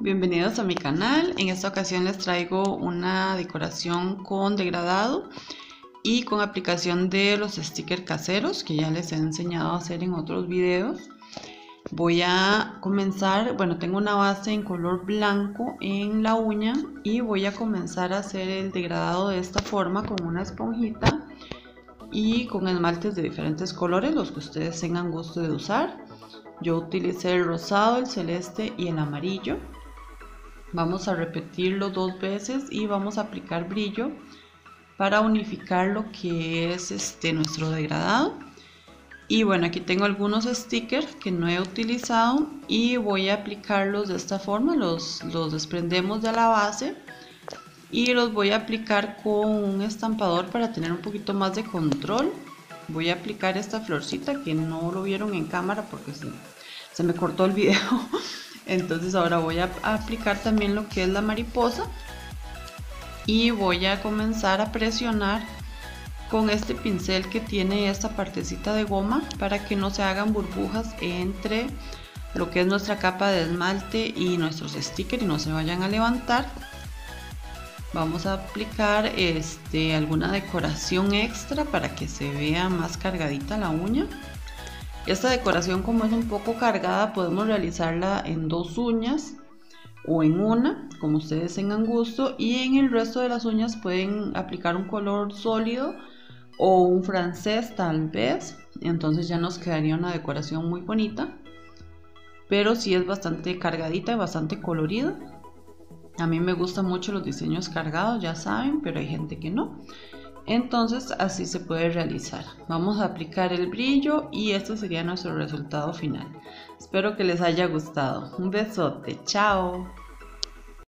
Bienvenidos a mi canal. En esta ocasión les traigo una decoración con degradado y con aplicación de los stickers caseros que ya les he enseñado a hacer en otros videos. Voy a comenzar, bueno, tengo una base en color blanco en la uña y voy a comenzar a hacer el degradado de esta forma con una esponjita y con esmaltes de diferentes colores, los que ustedes tengan gusto de usar. Yo utilicé el rosado, el celeste y el amarillo. Vamos a repetirlo dos veces y vamos a aplicar brillo para unificar lo que es este nuestro degradado. Y bueno, aquí tengo algunos stickers que no he utilizado y voy a aplicarlos de esta forma. Los, los desprendemos de la base y los voy a aplicar con un estampador para tener un poquito más de control voy a aplicar esta florcita que no lo vieron en cámara porque se, se me cortó el video entonces ahora voy a aplicar también lo que es la mariposa y voy a comenzar a presionar con este pincel que tiene esta partecita de goma para que no se hagan burbujas entre lo que es nuestra capa de esmalte y nuestros stickers y no se vayan a levantar. Vamos a aplicar este, alguna decoración extra para que se vea más cargadita la uña esta decoración como es un poco cargada podemos realizarla en dos uñas o en una como ustedes tengan gusto y en el resto de las uñas pueden aplicar un color sólido o un francés tal vez entonces ya nos quedaría una decoración muy bonita pero sí es bastante cargadita y bastante colorida a mí me gustan mucho los diseños cargados, ya saben, pero hay gente que no. Entonces así se puede realizar. Vamos a aplicar el brillo y este sería nuestro resultado final. Espero que les haya gustado. Un besote, chao.